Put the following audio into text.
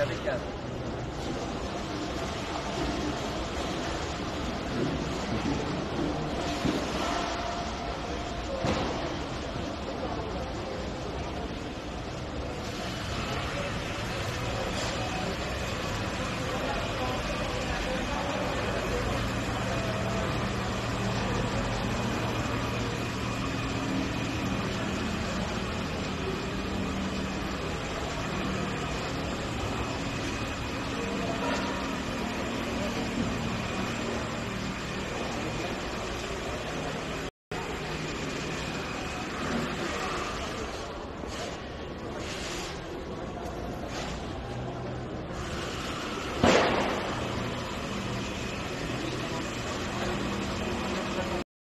avec un